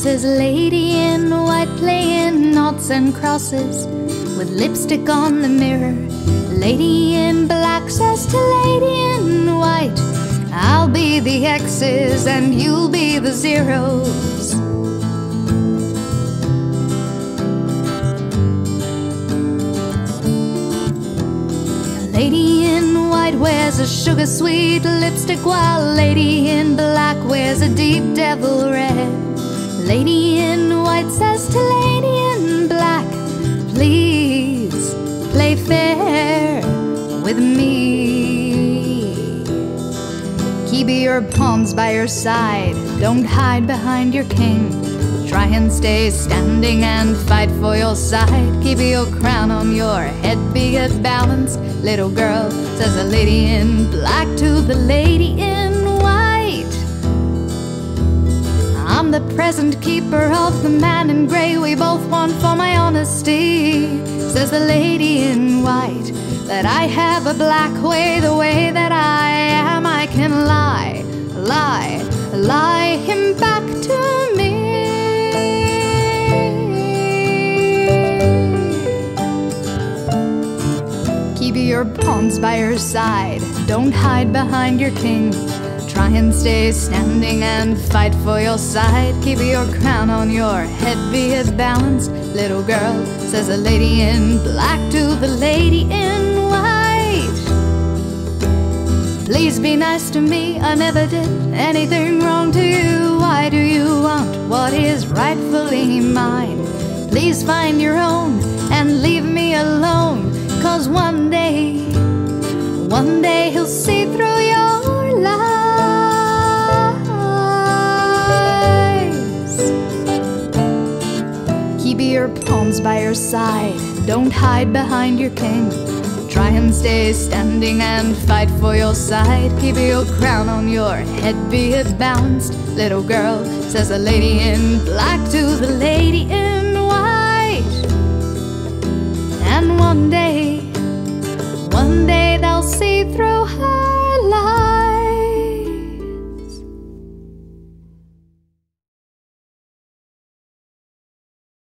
says lady in white playing noughts and crosses with lipstick on the mirror. Lady in black says to lady in white, I'll be the X's and you'll be the zeros. Lady in white wears a sugar sweet lipstick while lady in black wears a deep devil red. Lady in white says to lady in black, please play fair with me. Keep your pawns by your side, don't hide behind your king. Try and stay standing and fight for your side. Keep your crown on your head, be a balanced little girl, says a lady in black to the lady in I'm the present keeper of the man in gray. We both want for my honesty, says the lady in white. That I have a black way, the way that I am, I can lie, lie, lie him back to me. Keep your pawns by your side, don't hide behind your king. Try and stay standing and fight for your side. Keep your crown on your head, be a balanced little girl, says a lady in black to the lady in white. Please be nice to me, I never did anything wrong to you. Why do you want what is rightfully mine? Please find your own and leave me alone. Cause one day, one day he'll see through Pawns by your side, don't hide behind your king. Try and stay standing and fight for your side. Keep your crown on your head, be a balanced little girl, says the lady in black to the lady in